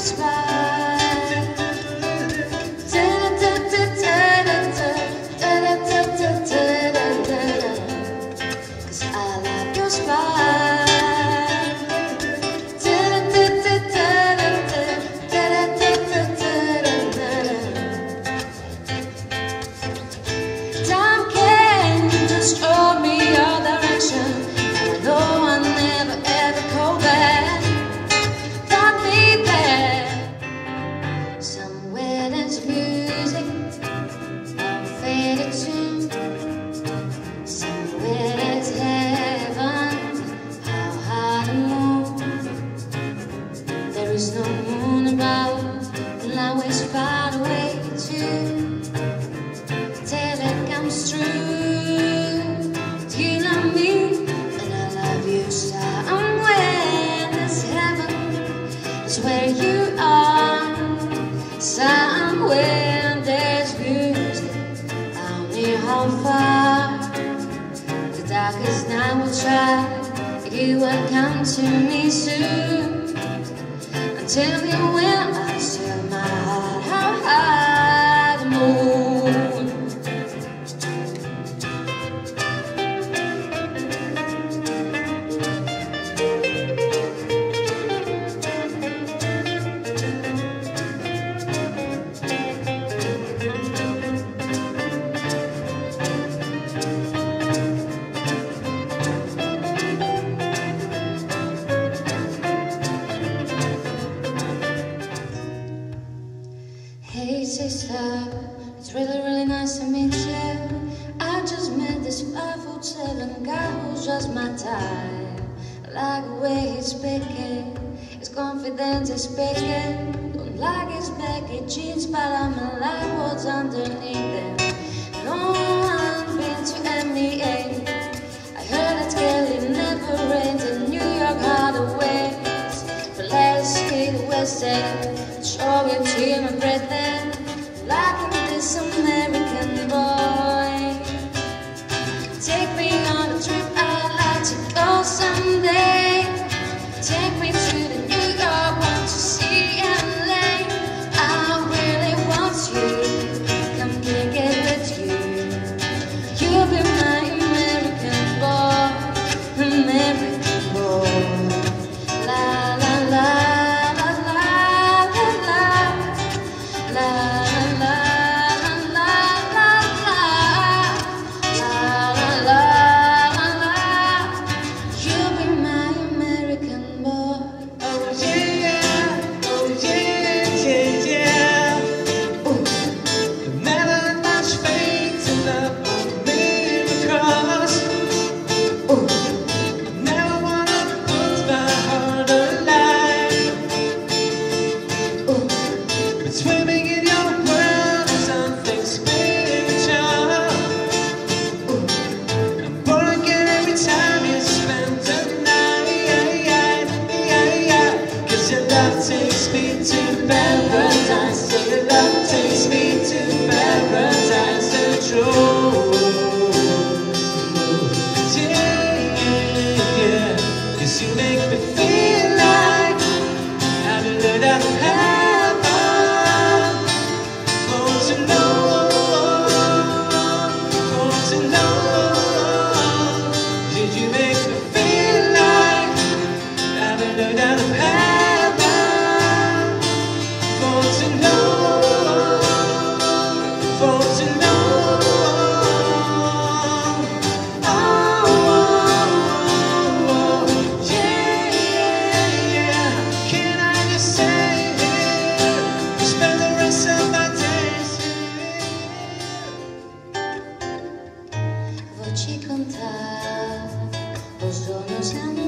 goes. Love, and I always find a way to tell it comes true. You love me, and I love you somewhere. This heaven is where you are. Somewhere there's music. I don't know how far. The darkest night will try. You will come to me soon. Tell me where it's really really nice to meet you. I just met this five foot seven guy who's just my type. Like the way he's speaking, his confidence is speaking. Don't like his baggy jeans, but I'm like what's underneath them. No one been to MEA. I heard that Kelly never rains in New York hideaways. But let's see the West. Show him to my breathing. Like this American boy. Just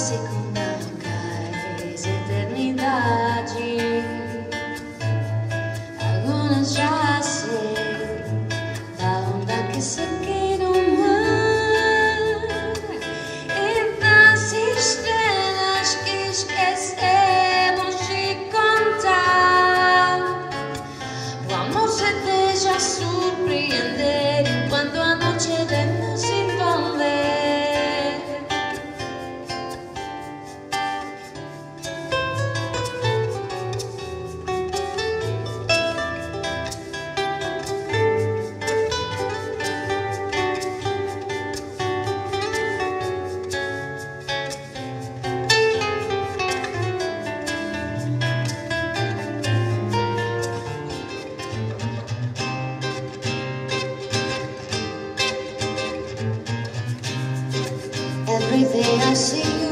c'est Everything I see you.